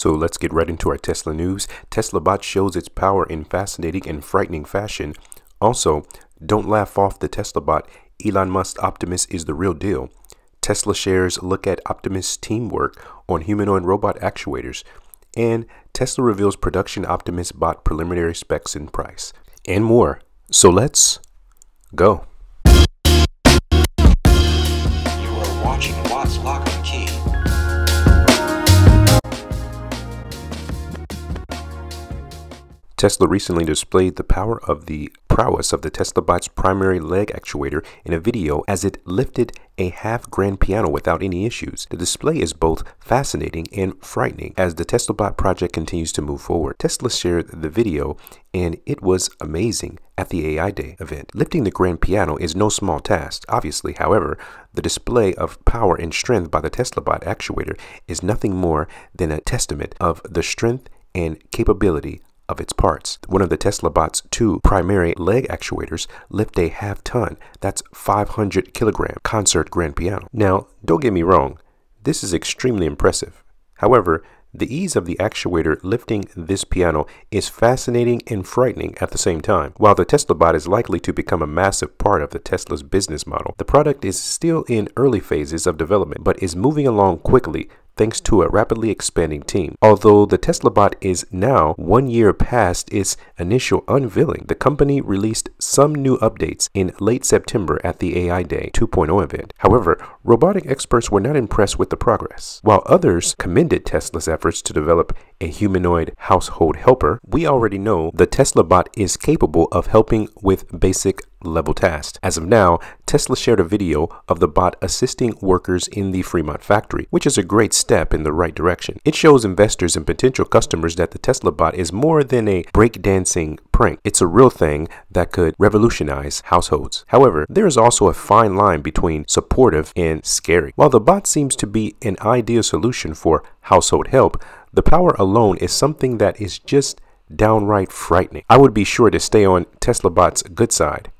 So let's get right into our Tesla news. Tesla bot shows its power in fascinating and frightening fashion. Also, don't laugh off the Tesla bot. Elon Musk Optimus is the real deal. Tesla shares look at Optimus teamwork on humanoid robot actuators. And Tesla reveals production Optimus bot preliminary specs and price. And more. So let's go. Tesla recently displayed the power of the prowess of the Tesla Bot's primary leg actuator in a video as it lifted a half grand piano without any issues. The display is both fascinating and frightening as the Tesla Bot project continues to move forward. Tesla shared the video and it was amazing at the AI Day event. Lifting the grand piano is no small task, obviously. However, the display of power and strength by the Tesla Bot actuator is nothing more than a testament of the strength and capability of its parts. One of the Tesla Bot's two primary leg actuators lift a half ton, that's 500 kilogram concert grand piano. Now, don't get me wrong, this is extremely impressive. However, the ease of the actuator lifting this piano is fascinating and frightening at the same time. While the Tesla bot is likely to become a massive part of the Tesla's business model, the product is still in early phases of development but is moving along quickly thanks to a rapidly expanding team. Although the Tesla bot is now one year past its initial unveiling, the company released some new updates in late September at the AI Day 2.0 event. However, robotic experts were not impressed with the progress. While others commended Tesla's efforts to develop a humanoid household helper, we already know the Tesla bot is capable of helping with basic level tasks. As of now, Tesla shared a video of the bot assisting workers in the Fremont factory, which is a great step in the right direction. It shows investors and potential customers that the Tesla bot is more than a breakdancing prank. It's a real thing that could revolutionize households. However, there is also a fine line between supportive and scary. While the bot seems to be an ideal solution for household help, the power alone is something that is just downright frightening. I would be sure to stay on Tesla Bot's good side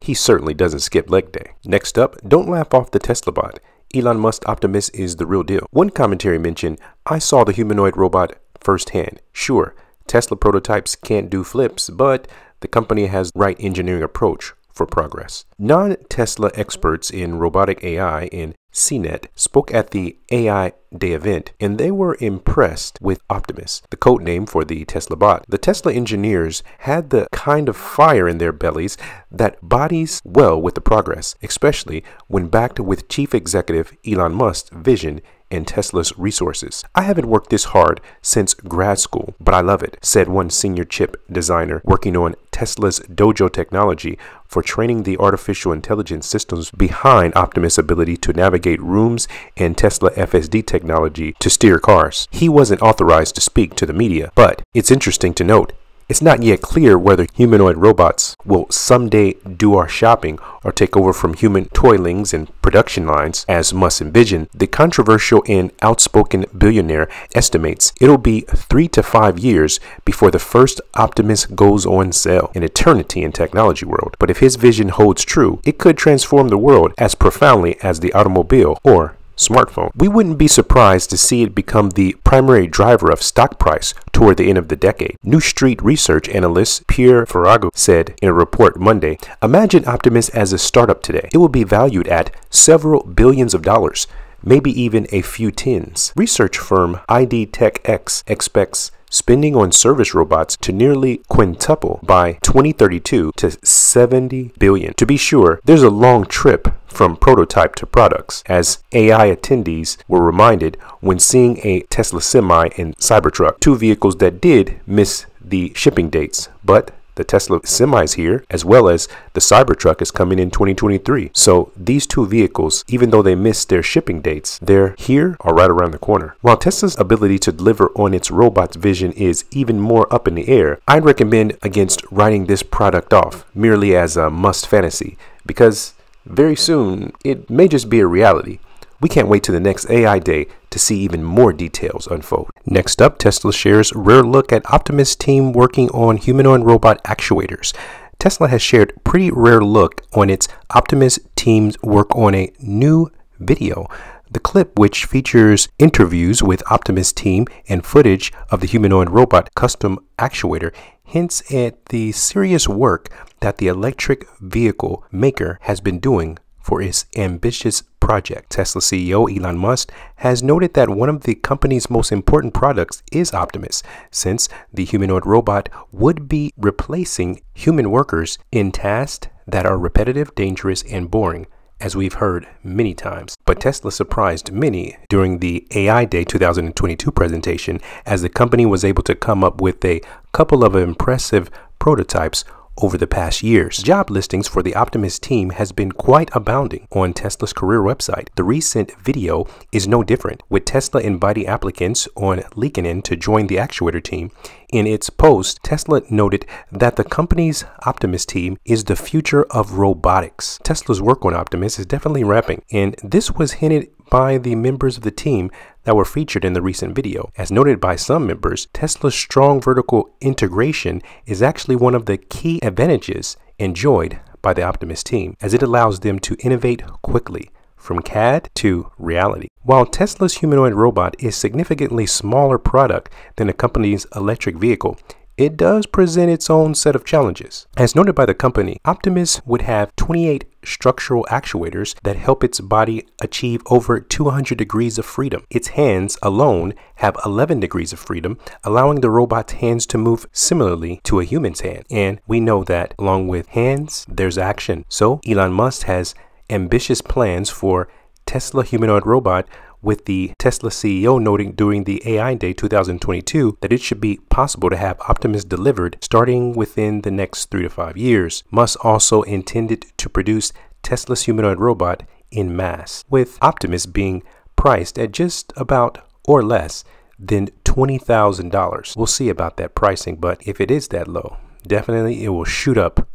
he certainly doesn't skip leg day. Next up, don't laugh off the Tesla bot. Elon Musk Optimus is the real deal. One commentary mentioned, I saw the humanoid robot firsthand. Sure, Tesla prototypes can't do flips, but the company has right engineering approach for progress. Non Tesla experts in robotic AI in CNET spoke at the AI Day event, and they were impressed with Optimus, the code name for the Tesla bot. The Tesla engineers had the kind of fire in their bellies that bodies well with the progress, especially when backed with Chief Executive Elon Musk's vision and Tesla's resources. I haven't worked this hard since grad school, but I love it, said one senior chip designer working on Tesla's Dojo technology for training the artificial intelligence systems behind Optimus' ability to navigate rooms and Tesla FSD technology to steer cars. He wasn't authorized to speak to the media, but it's interesting to note it's not yet clear whether humanoid robots will someday do our shopping or take over from human toilings and production lines, as Musk envision. The controversial and outspoken billionaire estimates it'll be three to five years before the first Optimus goes on sale, an eternity in technology world. But if his vision holds true, it could transform the world as profoundly as the automobile or smartphone. We wouldn't be surprised to see it become the primary driver of stock price toward the end of the decade. New Street research analyst Pierre Ferragu said in a report Monday, imagine Optimus as a startup today. It will be valued at several billions of dollars maybe even a few tens. Research firm IDTechEx expects spending on service robots to nearly quintuple by 2032 to 70 billion. To be sure, there's a long trip from prototype to products, as AI attendees were reminded when seeing a Tesla Semi and Cybertruck, two vehicles that did miss the shipping dates, but the Tesla Semi is here, as well as the Cybertruck is coming in 2023. So these two vehicles, even though they missed their shipping dates, they're here or right around the corner. While Tesla's ability to deliver on its robot's vision is even more up in the air, I'd recommend against writing this product off merely as a Musk fantasy because very soon it may just be a reality. We can't wait to the next AI day to see even more details unfold. Next up, Tesla shares rare look at Optimus team working on humanoid robot actuators. Tesla has shared pretty rare look on its Optimus team's work on a new video. The clip, which features interviews with Optimus team and footage of the humanoid robot custom actuator, hints at the serious work that the electric vehicle maker has been doing for its ambitious project. Tesla CEO Elon Musk has noted that one of the company's most important products is Optimus, since the humanoid robot would be replacing human workers in tasks that are repetitive, dangerous, and boring as we've heard many times. But Tesla surprised many during the AI Day 2022 presentation as the company was able to come up with a couple of impressive prototypes over the past years. Job listings for the Optimus team has been quite abounding on Tesla's career website. The recent video is no different, with Tesla inviting applicants on LinkedIn to join the actuator team. In its post, Tesla noted that the company's Optimus team is the future of robotics. Tesla's work on Optimus is definitely ramping, and this was hinted by the members of the team that were featured in the recent video. As noted by some members, Tesla's strong vertical integration is actually one of the key advantages enjoyed by the Optimus team, as it allows them to innovate quickly from CAD to reality. While Tesla's humanoid robot is significantly smaller product than the company's electric vehicle, it does present its own set of challenges. As noted by the company, Optimus would have 28 structural actuators that help its body achieve over 200 degrees of freedom. Its hands alone have 11 degrees of freedom, allowing the robot's hands to move similarly to a human's hand. And we know that along with hands, there's action. So Elon Musk has ambitious plans for Tesla humanoid robot with the Tesla CEO noting during the AI Day 2022 that it should be possible to have Optimus delivered starting within the next three to five years. Musk also intended to produce Tesla's humanoid robot in mass, with Optimus being priced at just about or less than $20,000. We'll see about that pricing, but if it is that low, definitely it will shoot up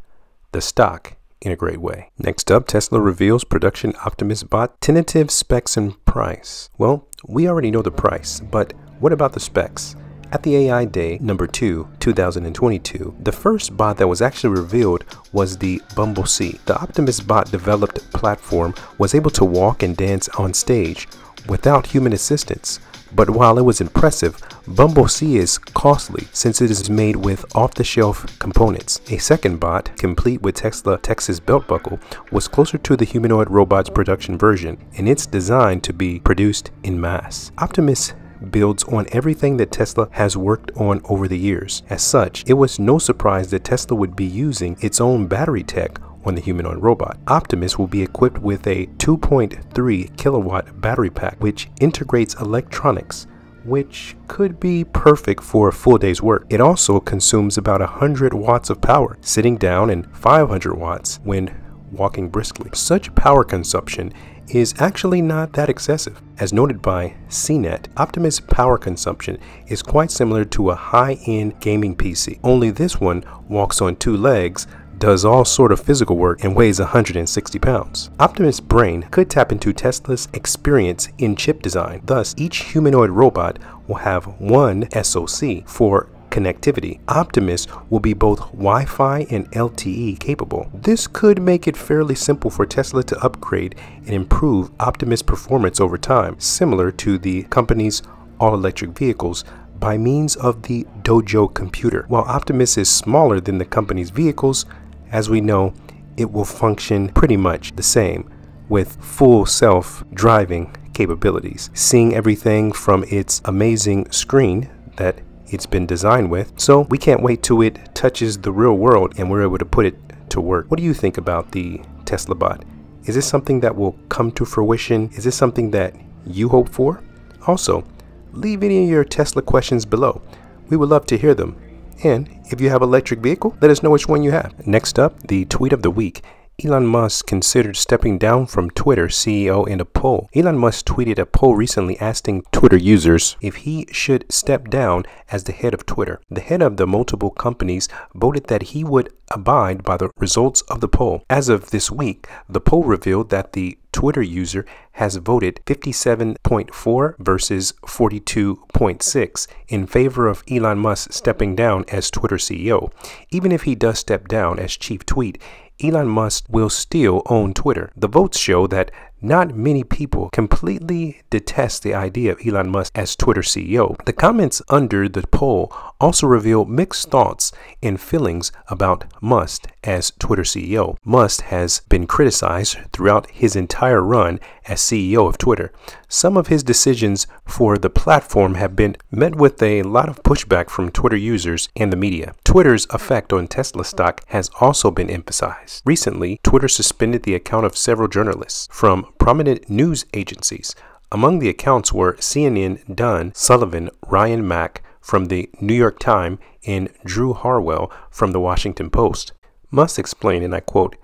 the stock in a great way. Next up, Tesla reveals production Optimus bot tentative specs and price. Well, we already know the price, but what about the specs? At the AI Day number 2, 2022, the first bot that was actually revealed was the Bumble C. The Optimus bot developed platform was able to walk and dance on stage without human assistance, but while it was impressive, Bumble C is costly since it is made with off-the-shelf components. A second bot, complete with Tesla Texas belt buckle, was closer to the humanoid robot's production version, and it's designed to be produced in mass. Optimus builds on everything that Tesla has worked on over the years. As such, it was no surprise that Tesla would be using its own battery tech on the humanoid robot. Optimus will be equipped with a 2.3 kilowatt battery pack which integrates electronics which could be perfect for a full day's work. It also consumes about 100 watts of power, sitting down and 500 watts when walking briskly. Such power consumption is actually not that excessive. As noted by CNET, Optimus power consumption is quite similar to a high-end gaming PC, only this one walks on two legs does all sort of physical work and weighs 160 pounds. Optimus Brain could tap into Tesla's experience in chip design. Thus, each humanoid robot will have one SoC for connectivity. Optimus will be both Wi-Fi and LTE capable. This could make it fairly simple for Tesla to upgrade and improve Optimus performance over time, similar to the company's all-electric vehicles by means of the Dojo computer. While Optimus is smaller than the company's vehicles, as we know, it will function pretty much the same with full self-driving capabilities, seeing everything from its amazing screen that it's been designed with. So we can't wait till it touches the real world and we're able to put it to work. What do you think about the Tesla bot? Is this something that will come to fruition? Is this something that you hope for? Also, leave any of your Tesla questions below. We would love to hear them. And if you have electric vehicle, let us know which one you have. Next up, the tweet of the week. Elon Musk considered stepping down from Twitter CEO in a poll. Elon Musk tweeted a poll recently asking Twitter users if he should step down as the head of Twitter. The head of the multiple companies voted that he would abide by the results of the poll. As of this week, the poll revealed that the Twitter user has voted 57.4 versus 42.6 in favor of Elon Musk stepping down as Twitter CEO. Even if he does step down as chief tweet, Elon Musk will still own Twitter. The votes show that not many people completely detest the idea of Elon Musk as Twitter CEO. The comments under the poll also reveal mixed thoughts and feelings about Musk as Twitter CEO. Musk has been criticized throughout his entire run as CEO of Twitter. Some of his decisions for the platform have been met with a lot of pushback from Twitter users and the media. Twitter's effect on Tesla stock has also been emphasized. Recently, Twitter suspended the account of several journalists from prominent news agencies. Among the accounts were CNN, Dunn, Sullivan, Ryan Mac from the New York Times, and Drew Harwell from the Washington Post. Musk explained, and I quote,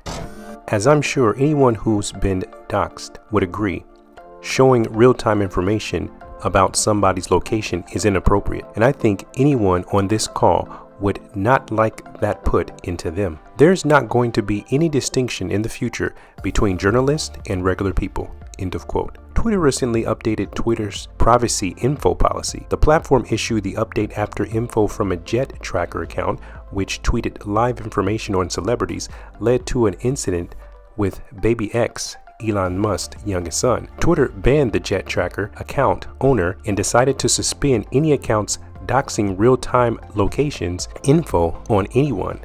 As I'm sure anyone who's been doxxed would agree, showing real time information about somebody's location is inappropriate, and I think anyone on this call would not like that put into them. There's not going to be any distinction in the future between journalists and regular people. End of quote. Twitter recently updated Twitter's privacy info policy. The platform issued the update after info from a Jet Tracker account, which tweeted live information on celebrities, led to an incident with Baby X, Elon Musk's youngest son. Twitter banned the Jet Tracker account owner and decided to suspend any accounts doxing real-time locations info on anyone.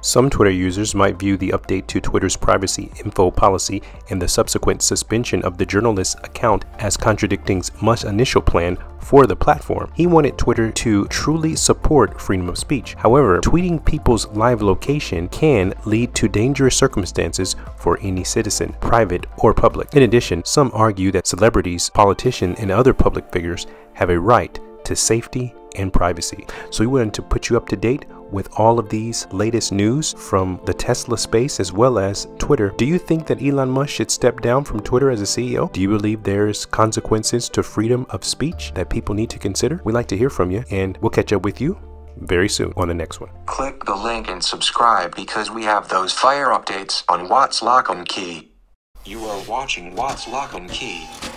Some Twitter users might view the update to Twitter's privacy info policy and the subsequent suspension of the journalist's account as contradicting Musk's initial plan for the platform. He wanted Twitter to truly support freedom of speech. However, tweeting people's live location can lead to dangerous circumstances for any citizen, private or public. In addition, some argue that celebrities, politicians, and other public figures have a right to safety and privacy. So we wanted to put you up to date with all of these latest news from the Tesla space as well as Twitter. Do you think that Elon Musk should step down from Twitter as a CEO? Do you believe there's consequences to freedom of speech that people need to consider? We'd like to hear from you and we'll catch up with you very soon on the next one. Click the link and subscribe because we have those fire updates on Watslockandkey. You are watching Watslockandkey.